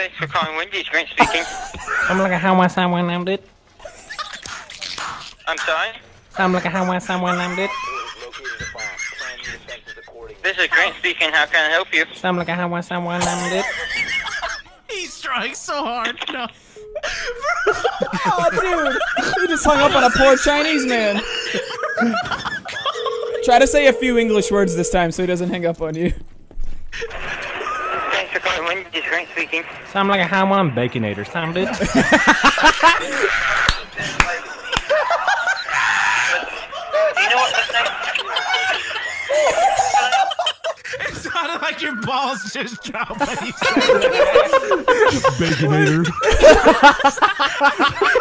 Thanks for calling Wendy's. Grant speaking. Some like a how much someone named it. I'm sorry. I'm like a how much someone named it. This is Grant speaking. How can I help you? I'm like a how much someone named it. He's trying so hard. No. Oh, dude, he just hung up on a poor Chinese man. Try to say a few English words this time so he doesn't hang up on you. Thanks for calling Wendy's. Grant speaking. Some like a how one baconator. Some it. Do you know what the next? It sounded like your balls just dropped when you said Baconator.